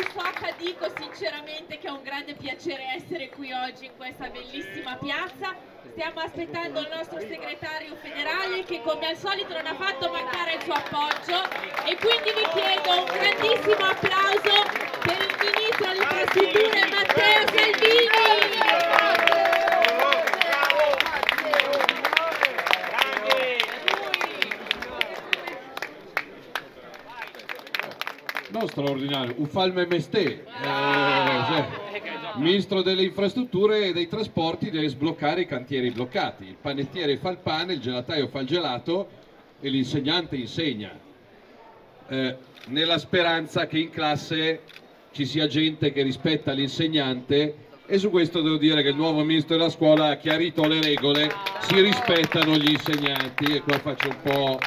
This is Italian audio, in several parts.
Busocca dico sinceramente che è un grande piacere essere qui oggi in questa bellissima piazza. Stiamo aspettando il nostro segretario federale che come al solito non ha fatto mancare il suo appoggio e quindi vi chiedo un grandissimo applauso per il ministro delle infrastrutture Matteo Salvini. non straordinario, un falme mestè, eh, ministro delle infrastrutture e dei trasporti deve sbloccare i cantieri bloccati, il panettiere fa il pane, il gelataio fa il gelato e l'insegnante insegna, eh, nella speranza che in classe ci sia gente che rispetta l'insegnante e su questo devo dire che il nuovo ministro della scuola ha chiarito le regole, si rispettano gli insegnanti e qua faccio un po'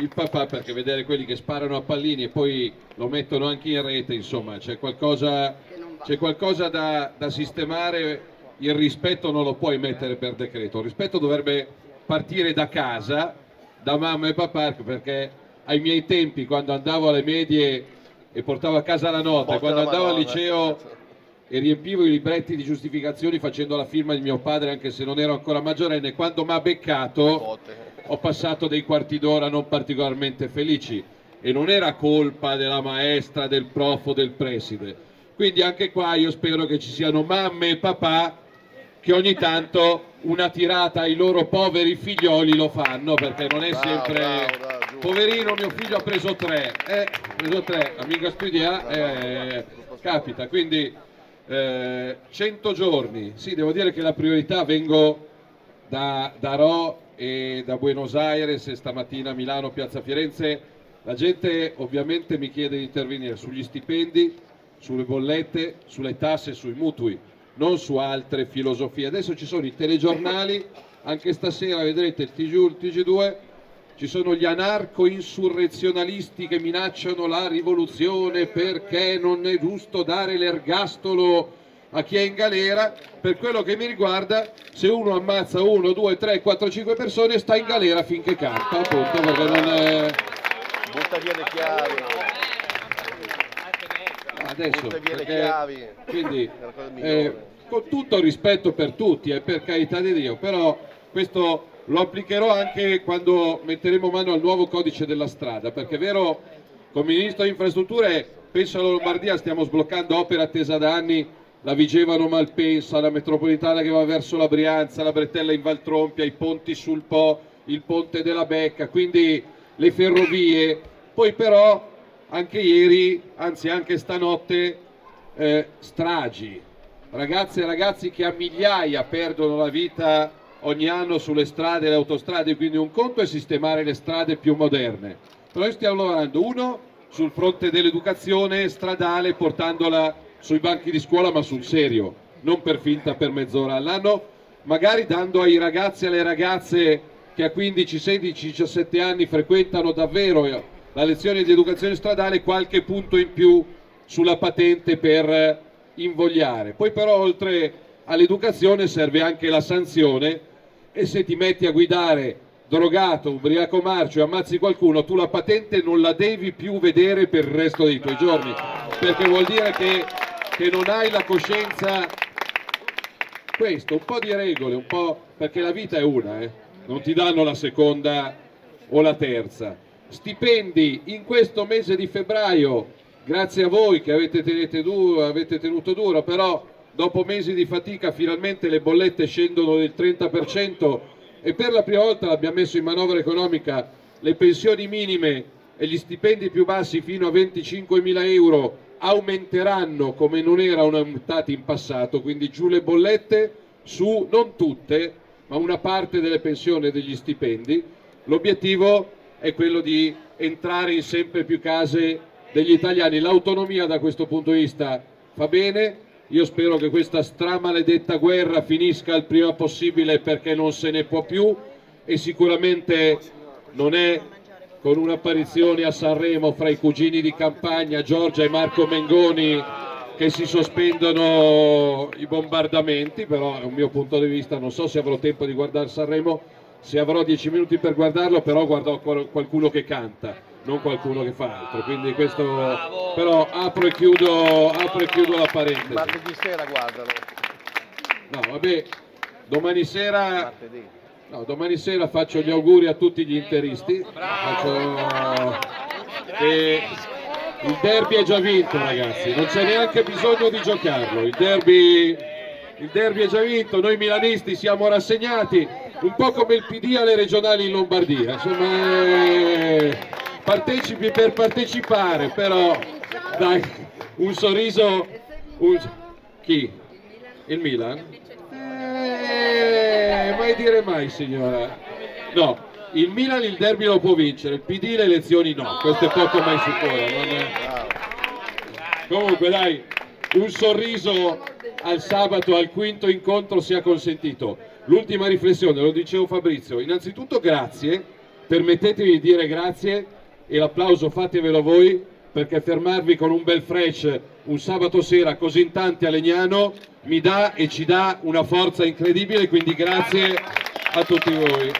il papà perché vedere quelli che sparano a pallini e poi lo mettono anche in rete, insomma, c'è qualcosa, c'è qualcosa da, da, sistemare, il rispetto non lo puoi mettere per decreto, il rispetto dovrebbe partire da casa, da mamma e papà, perché ai miei tempi quando andavo alle medie e portavo a casa la nota, quando andavo al liceo e riempivo i libretti di giustificazioni facendo la firma di mio padre anche se non ero ancora maggiorenne, quando mi ha beccato ho passato dei quarti d'ora non particolarmente felici e non era colpa della maestra, del prof o del preside. Quindi anche qua io spero che ci siano mamme e papà che ogni tanto una tirata ai loro poveri figlioli lo fanno perché non è sempre bravo, bravo, poverino mio figlio ha preso tre eh, ha preso tre amica studia eh, capita. Quindi eh, 100 giorni. Sì devo dire che la priorità vengo da, da Ro e da Buenos Aires e stamattina a Milano, Piazza Firenze. La gente ovviamente mi chiede di intervenire sugli stipendi, sulle bollette, sulle tasse, sui mutui, non su altre filosofie. Adesso ci sono i telegiornali, anche stasera vedrete il TG1, il TG2, ci sono gli anarco-insurrezionalisti che minacciano la rivoluzione perché non è giusto dare l'ergastolo a chi è in galera, per quello che mi riguarda, se uno ammazza 1, 2, 3, 4, 5 persone sta in galera finché campa, appunto, perché non è... Butta via le chiavi. Adesso, Butta via le chiavi. Quindi, eh, con tutto rispetto per tutti e eh, per carità di Dio, però questo lo applicherò anche quando metteremo mano al nuovo codice della strada, perché è vero, come Ministro delle Infrastrutture, penso alla Lombardia, stiamo sbloccando opere attesa da anni la Vigevano Malpensa, la metropolitana che va verso la Brianza, la Bretella in Valtrompia, i ponti sul Po, il ponte della Becca, quindi le ferrovie. Poi però anche ieri, anzi anche stanotte, eh, stragi. Ragazze e ragazzi che a migliaia perdono la vita ogni anno sulle strade e le autostrade, quindi un conto è sistemare le strade più moderne. Però noi stiamo lavorando, uno, sul fronte dell'educazione stradale portandola sui banchi di scuola ma sul serio, non per finta per mezz'ora all'anno, magari dando ai ragazzi e alle ragazze che a 15, 16, 17 anni frequentano davvero la lezione di educazione stradale qualche punto in più sulla patente per invogliare. Poi però oltre all'educazione serve anche la sanzione e se ti metti a guidare drogato, ubriaco marcio e ammazzi qualcuno, tu la patente non la devi più vedere per il resto dei tuoi giorni, perché vuol dire che che non hai la coscienza questo, un po' di regole, un po' perché la vita è una, eh? non ti danno la seconda o la terza. Stipendi in questo mese di febbraio, grazie a voi che avete, duro, avete tenuto duro, però dopo mesi di fatica finalmente le bollette scendono del 30% e per la prima volta l'abbiamo messo in manovra economica le pensioni minime e gli stipendi più bassi fino a 25 mila euro aumenteranno come non erano aumentati in passato, quindi giù le bollette su non tutte, ma una parte delle pensioni e degli stipendi. L'obiettivo è quello di entrare in sempre più case degli italiani. L'autonomia da questo punto di vista fa bene, io spero che questa stramaledetta guerra finisca il prima possibile perché non se ne può più e sicuramente non è con un'apparizione a Sanremo fra i cugini di campagna Giorgia e Marco Mengoni che si sospendono i bombardamenti, però è un mio punto di vista, non so se avrò tempo di guardare Sanremo, se avrò dieci minuti per guardarlo, però guardo qualcuno che canta. non qualcuno che fa altro. Quindi questo però apro e chiudo, apro e chiudo la parentesi. Martedì sera guardalo. No, vabbè, domani sera. No, domani sera faccio gli auguri a tutti gli interisti. Faccio... E il derby è già vinto ragazzi, non c'è neanche bisogno di giocarlo. Il derby, il derby è già vinto, noi milanisti siamo rassegnati, un po' come il PD alle regionali in Lombardia. Insomma, eh, partecipi per partecipare, però dai, un sorriso... Un... Chi? Il Milan? Mai dire mai signora. No, il Milan il derby lo può vincere, il PD le elezioni no, questo è poco mai sicuro. È... Comunque dai, un sorriso al sabato, al quinto incontro sia consentito. L'ultima riflessione, lo dicevo Fabrizio, innanzitutto grazie, permettetemi di dire grazie e l'applauso fatevelo voi perché fermarvi con un bel fresh un sabato sera così in tanti a Legnano mi dà e ci dà una forza incredibile, quindi grazie a tutti voi.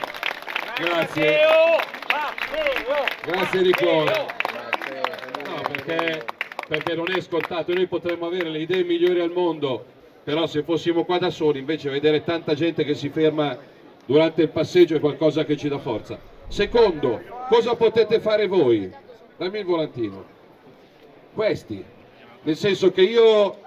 Grazie. Grazie di cuore. No, perché, perché non è scontato, noi potremmo avere le idee migliori al mondo, però se fossimo qua da soli invece vedere tanta gente che si ferma durante il passeggio è qualcosa che ci dà forza. Secondo, cosa potete fare voi? Dammi il volantino. Questi, nel senso che io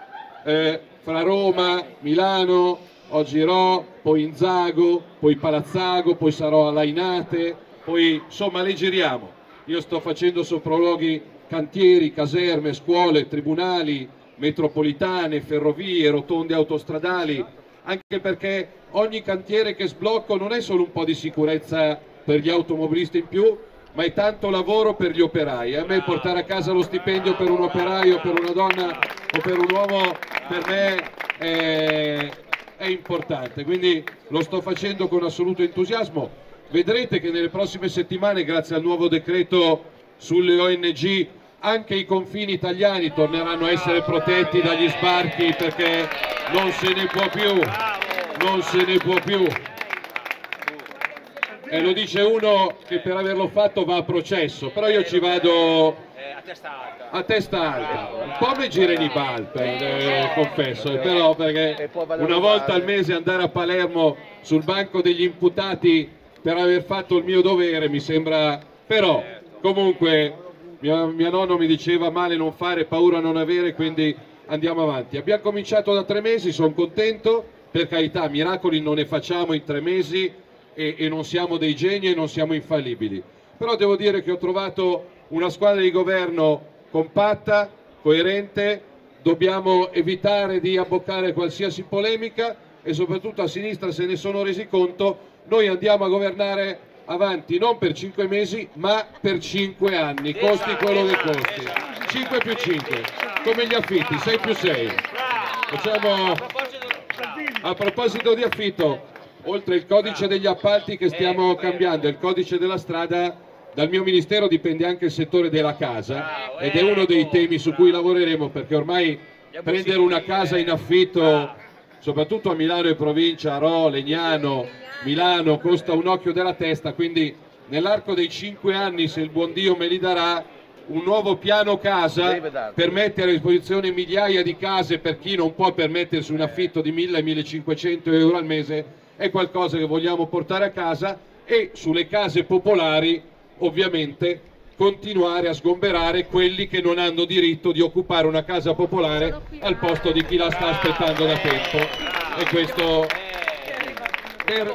eh, fra Roma, Milano, oggi Ro, poi Inzago, poi Palazzago, poi sarò a Lainate, poi insomma le giriamo. Io sto facendo sopralluoghi cantieri, caserme, scuole, tribunali, metropolitane, ferrovie, rotonde autostradali, anche perché ogni cantiere che sblocco non è solo un po' di sicurezza per gli automobilisti in più, ma è tanto lavoro per gli operai. A me portare a casa lo stipendio per un operaio, per una donna o per un uomo, per me è, è importante, quindi lo sto facendo con assoluto entusiasmo. Vedrete che nelle prossime settimane, grazie al nuovo decreto sulle ONG, anche i confini italiani torneranno a essere protetti dagli sbarchi perché non se ne può più, non se ne può più. E lo dice uno che per averlo fatto va a processo, però io ci vado a testa alta, un po' mi gira in Balper, eh, confesso, eh, però perché una volta al mese andare a Palermo sul banco degli imputati per aver fatto il mio dovere mi sembra, però comunque mia, mia nonno mi diceva male non fare, paura non avere, quindi andiamo avanti. Abbiamo cominciato da tre mesi, sono contento, per carità miracoli non ne facciamo in tre mesi e, e non siamo dei geni e non siamo infallibili, però devo dire che ho trovato una squadra di governo compatta, coerente, dobbiamo evitare di abboccare qualsiasi polemica e soprattutto a sinistra se ne sono resi conto, noi andiamo a governare avanti non per 5 mesi ma per 5 anni, costi quello che costi. 5 più 5, come gli affitti, 6 più 6. Facciamo, a proposito di affitto, oltre il codice degli appalti che stiamo cambiando, il codice della strada dal mio ministero dipende anche il settore della casa ed è uno dei temi su cui lavoreremo perché ormai prendere una casa in affitto, soprattutto a Milano e provincia, a Ro, Legnano, Milano, costa un occhio della testa, quindi nell'arco dei cinque anni, se il buon Dio me li darà, un nuovo piano casa per mettere a disposizione migliaia di case per chi non può permettersi un affitto di 1000-1500 euro al mese è qualcosa che vogliamo portare a casa e sulle case popolari ovviamente continuare a sgomberare quelli che non hanno diritto di occupare una casa popolare al posto di chi la sta aspettando da tempo. E questo per,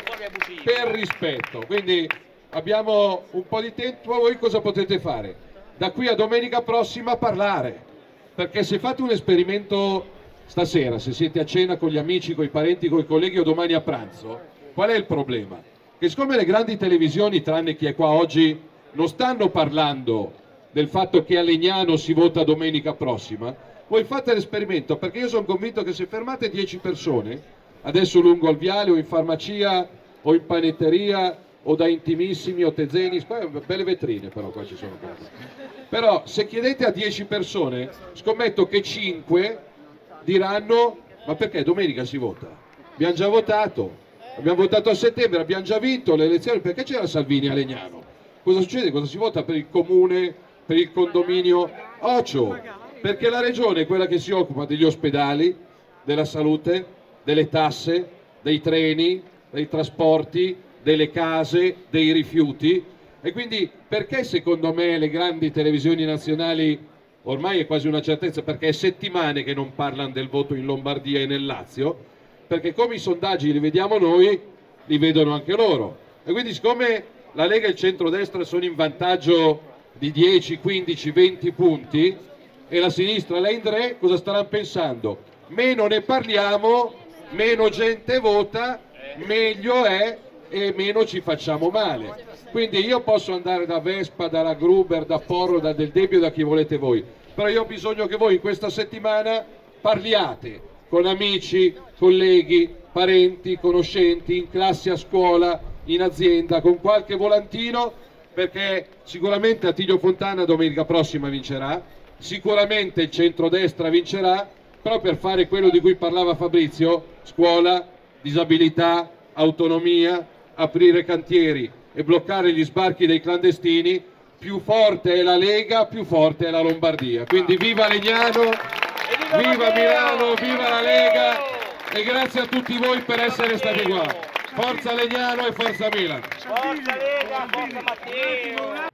per rispetto. Quindi abbiamo un po' di tempo. Voi cosa potete fare? da qui a domenica prossima parlare. Perché se fate un esperimento stasera se siete a cena con gli amici, con i parenti, con i colleghi o domani a pranzo qual è il problema? che siccome le grandi televisioni tranne chi è qua oggi non stanno parlando del fatto che a Legnano si vota domenica prossima, voi fate l'esperimento perché io sono convinto che se fermate 10 persone, adesso lungo il viale o in farmacia o in panetteria o da intimissimi o tezeni, belle vetrine però qua ci sono. Però se chiedete a 10 persone, scommetto che 5 diranno ma perché domenica si vota? Abbiamo già votato, abbiamo votato a settembre, abbiamo già vinto le elezioni, perché c'era Salvini a Legnano? cosa succede? Cosa si vota per il comune, per il condominio Ocio? Perché la regione è quella che si occupa degli ospedali, della salute, delle tasse, dei treni, dei trasporti, delle case, dei rifiuti e quindi perché secondo me le grandi televisioni nazionali ormai è quasi una certezza perché è settimane che non parlano del voto in Lombardia e nel Lazio perché come i sondaggi li vediamo noi li vedono anche loro e quindi siccome la Lega e il centrodestra sono in vantaggio di 10, 15, 20 punti e la sinistra la in 3 cosa staranno pensando? Meno ne parliamo, meno gente vota, meglio è e meno ci facciamo male. Quindi io posso andare da Vespa, dalla Gruber, da Porro, da Del Debbio, da chi volete voi, però io ho bisogno che voi in questa settimana parliate con amici, colleghi, parenti, conoscenti, in classe a scuola, in azienda, con qualche volantino, perché sicuramente Attilio Fontana domenica prossima vincerà, sicuramente il centrodestra vincerà, però per fare quello di cui parlava Fabrizio, scuola, disabilità, autonomia, aprire cantieri e bloccare gli sbarchi dei clandestini, più forte è la Lega, più forte è la Lombardia. Quindi viva Legnano, viva Milano, viva la Lega e grazie a tutti voi per essere stati qua. Forza Legnano e forza Milan. Forza Lega, forza Matteo.